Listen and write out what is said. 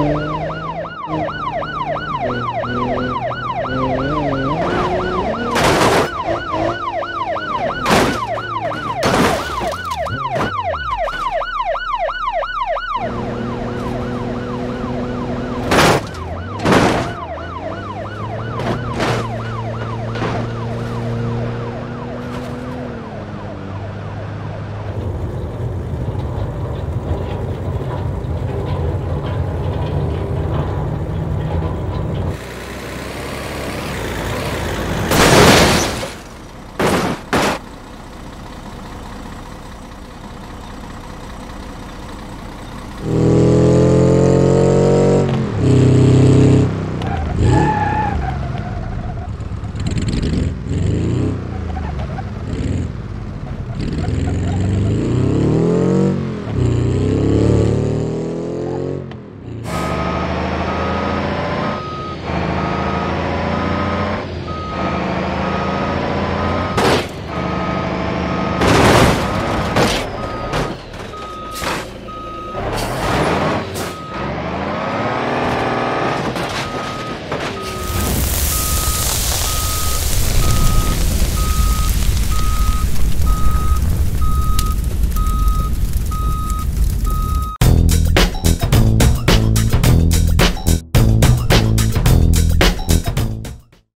Oh, my God.